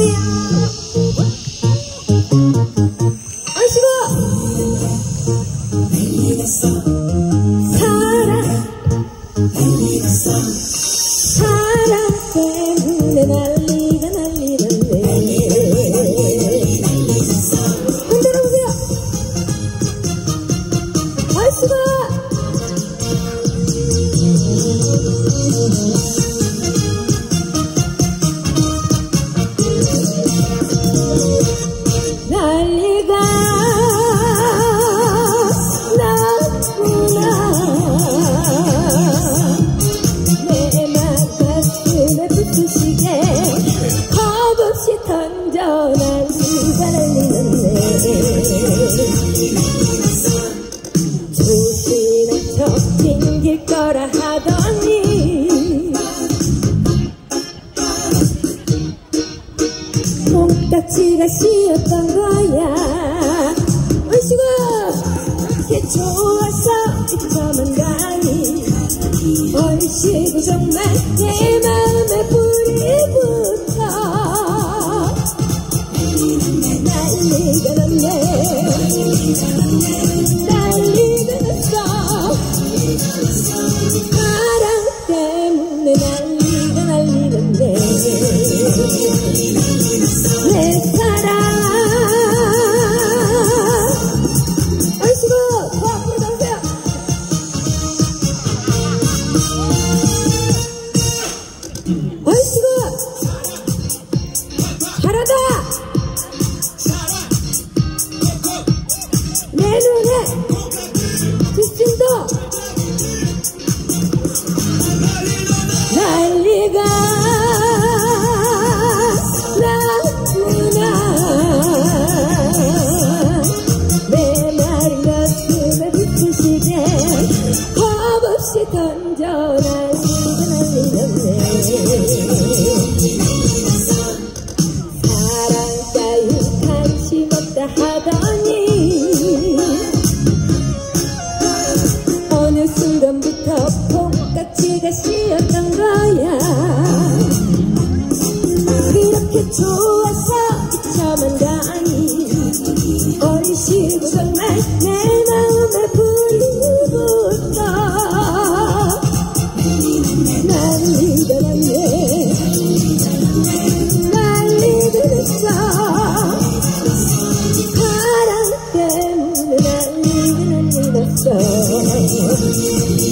어서오세요. 아시고. 사랑. 자체가 싫었던 거야. 얼씨구？이렇게 좋아서 지금은 가니. 얼씨구 정말 내 마음에 불이 붙어. 난리가 났네. 난리가 났어. 사랑 때문에 난리가 난리가 났네. me. love.